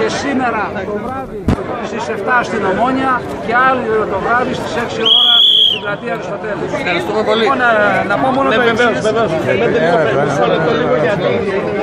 Και σήμερα το βράδυ στις 7 στην Ομόνια και άλλη το βράδυ στις 6 ώρα στην πλατεία Αριστοτέλους. Ευχαριστούμε πολύ. Λοιπόν, να, να πω μόνο το εξής.